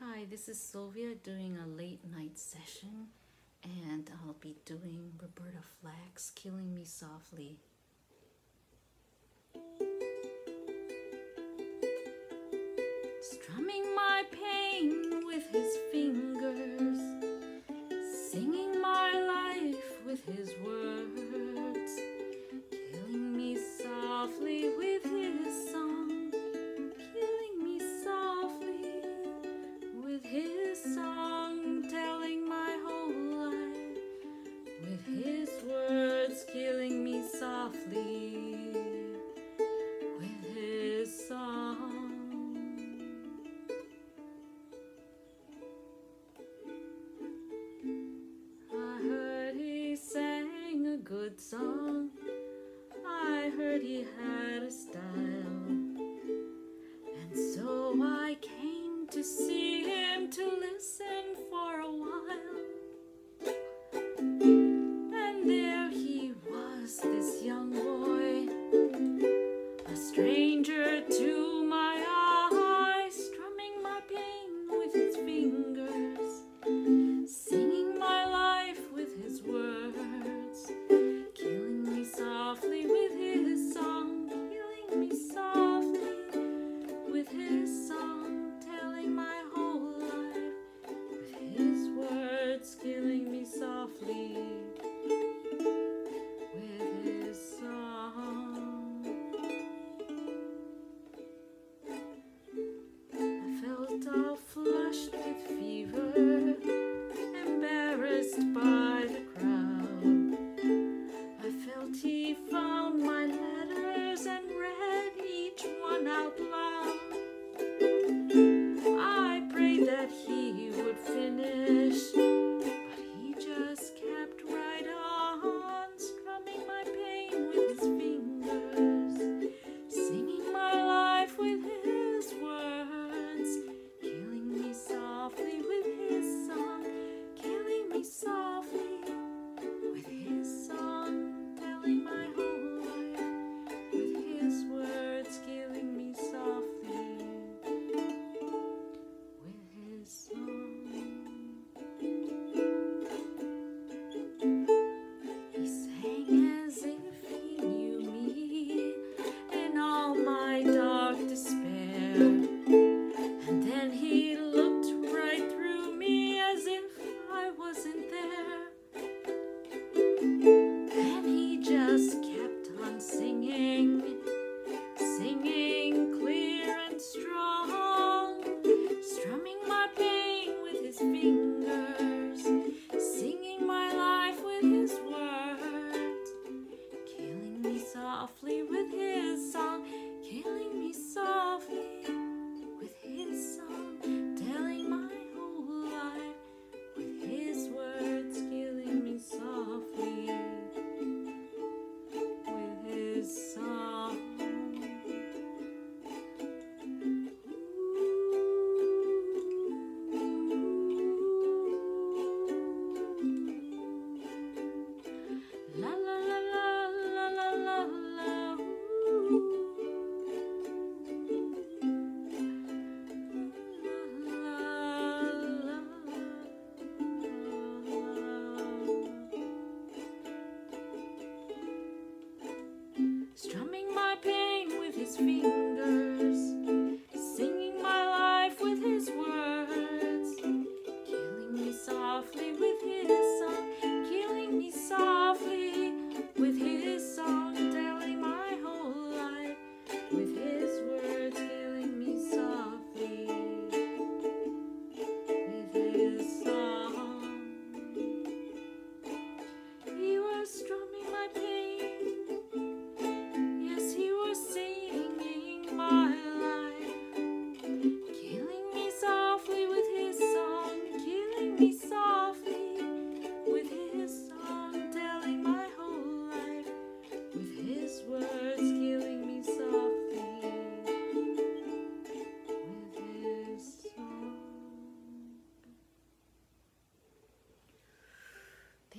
Hi, this is Silvia doing a late night session, and I'll be doing Roberta Flack's Killing Me Softly. is killing me softly with his song. I heard he sang a good song. Lisa. feet.